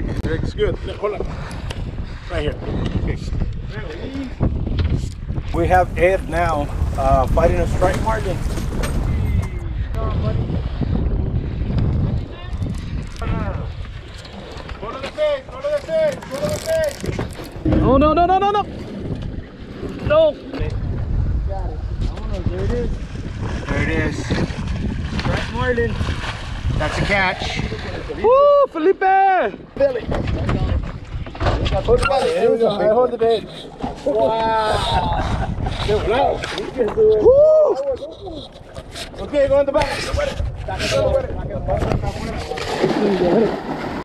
jig. Jig's good. No, hold up. Right here. Okay. We have Ed now uh, fighting a striped marlin. No, no, no, no, no, no. No. There it is. There it is. Striped Marlin. That's a catch. Woo, Felipe! Billy. Hold the belly. Hold the bait. Wow. Okay, go on the back.